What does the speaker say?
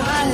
爱。